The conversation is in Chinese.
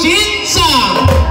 欣赏。